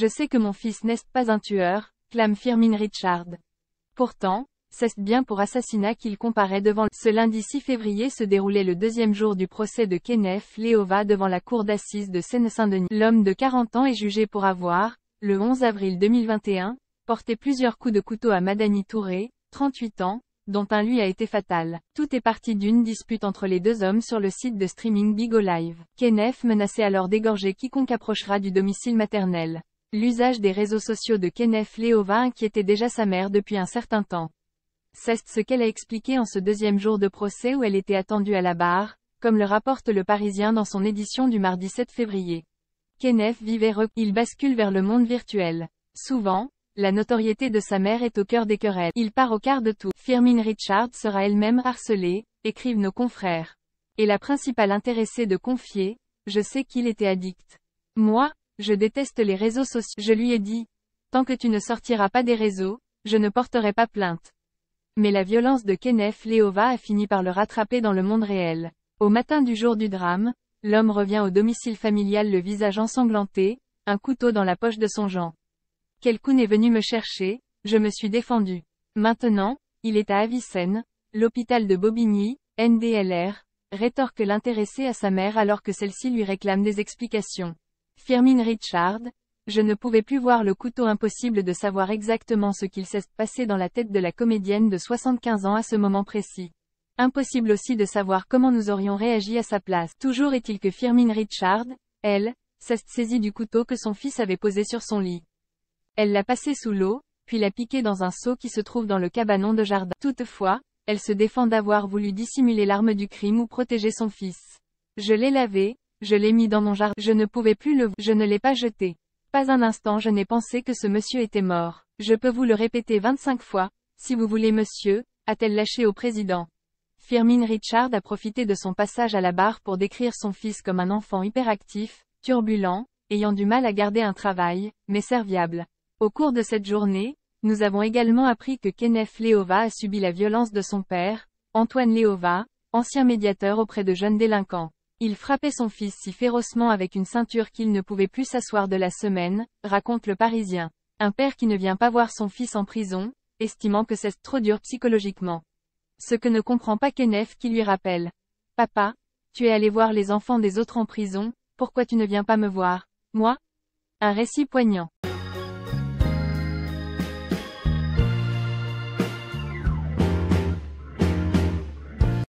Je sais que mon fils n'est pas un tueur, clame Firmin Richard. Pourtant, c'est bien pour assassinat qu'il comparaît devant Ce lundi 6 février se déroulait le deuxième jour du procès de Kenneth Léova devant la cour d'assises de Seine-Saint-Denis. L'homme de 40 ans est jugé pour avoir, le 11 avril 2021, porté plusieurs coups de couteau à Madani Touré, 38 ans, dont un lui a été fatal. Tout est parti d'une dispute entre les deux hommes sur le site de streaming Bigo Live. Kenneth menaçait alors d'égorger quiconque approchera du domicile maternel. L'usage des réseaux sociaux de Kenneth Léova inquiétait déjà sa mère depuis un certain temps. C'est ce qu'elle a expliqué en ce deuxième jour de procès où elle était attendue à la barre, comme le rapporte le Parisien dans son édition du mardi 7 février. Kenneth vivait re il bascule vers le monde virtuel. Souvent, la notoriété de sa mère est au cœur des querelles. Il part au quart de tout. Firmin Richard sera elle-même harcelée, écrivent nos confrères. Et la principale intéressée de confier, je sais qu'il était addict. Moi, je déteste les réseaux sociaux. Je lui ai dit. Tant que tu ne sortiras pas des réseaux, je ne porterai pas plainte. Mais la violence de Kenneth Léova a fini par le rattraper dans le monde réel. Au matin du jour du drame, l'homme revient au domicile familial le visage ensanglanté, un couteau dans la poche de son Jean. Quelqu'un est venu me chercher, je me suis défendu. Maintenant, il est à Avicenne, l'hôpital de Bobigny, NDLR, rétorque l'intéressé à sa mère alors que celle-ci lui réclame des explications. Firmin Richard, je ne pouvais plus voir le couteau impossible de savoir exactement ce qu'il s'est passé dans la tête de la comédienne de 75 ans à ce moment précis. Impossible aussi de savoir comment nous aurions réagi à sa place. Toujours est-il que Firmin Richard, elle, s'est saisie du couteau que son fils avait posé sur son lit. Elle l'a passé sous l'eau, puis l'a piqué dans un seau qui se trouve dans le cabanon de jardin. Toutefois, elle se défend d'avoir voulu dissimuler l'arme du crime ou protéger son fils. Je l'ai lavé, je l'ai mis dans mon jardin, je ne pouvais plus le, je ne l'ai pas jeté. Pas un instant je n'ai pensé que ce monsieur était mort. Je peux vous le répéter 25 fois, si vous voulez monsieur, a-t-elle lâché au président. Firmin Richard a profité de son passage à la barre pour décrire son fils comme un enfant hyperactif, turbulent, ayant du mal à garder un travail, mais serviable. Au cours de cette journée, nous avons également appris que Kenneth Léova a subi la violence de son père, Antoine Léova, ancien médiateur auprès de jeunes délinquants. Il frappait son fils si férocement avec une ceinture qu'il ne pouvait plus s'asseoir de la semaine, raconte le Parisien. Un père qui ne vient pas voir son fils en prison, estimant que c'est trop dur psychologiquement. Ce que ne comprend pas Kenneth qui lui rappelle. Papa, tu es allé voir les enfants des autres en prison, pourquoi tu ne viens pas me voir, moi? Un récit poignant.